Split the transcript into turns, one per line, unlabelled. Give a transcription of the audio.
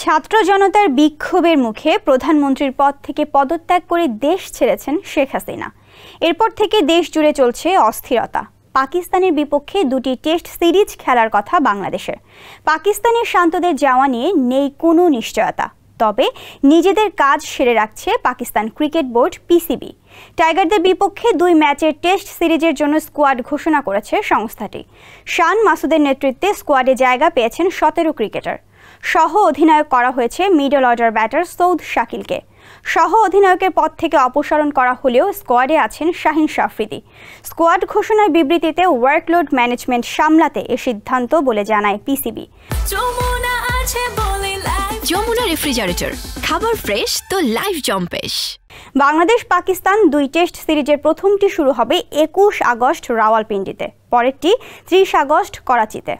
ছাত্র জনতার বিক্ষোভের মুখে প্রধানমন্ত্রীর পদ থেকে পদত্যাগ করে দেশ ছেড়েছেন শেখ হাসিনা। এরপর থেকে দেশ জুড়ে চলছে অস্থিরতা। পাকিস্তানের বিপক্ষে দুটি টেস্ট সিরিজ খেলার কথা বাংলাদেশের। পাকিস্তানের শান্তদের যাওয়া নিয়ে নেই কোনো নিশ্চয়তা। তবে নিজেদের কাজ সেরে রাখছে পাকিস্তান ক্রিকেট বোর্ড পিসিবি। টাইগারদের বিপক্ষে দুই ম্যাচের টেস্ট সিরিজের জন্য স্কোয়াড ঘোষণা করেছে সংস্থাটি। শান মাসুদের নেতৃত্বে স্কোয়াডে জায়গা পেয়েছেন সতেরো ক্রিকেটার। সহ অধিনায়ক করা হয়েছে মিডল অর্ডার ব্যাটার সৌদ শাকিলকে। সহ অধিনায়কের পদ থেকে অপসারণ করা হলেও স্কোয়াডে আছেন শাহিন শাফরিদি স্কোয়াড ঘোষণার বিবৃতিতে ওয়ার্কলোড ম্যানেজমেন্ট সামলাতে এ সিদ্ধান্ত বলে জানায় পিসিবি।
যমুনা রেফ্রিজারেটর খাবার ফ্রেশ তো লাইফ জম্পেশ।
বাংলাদেশ পাকিস্তান দুই টেস্ট সিরিজের প্রথমটি শুরু হবে একুশ আগস্ট রাওয়ালপিন্ডিতে পরেরটি ত্রিশ আগস্ট করাচিতে।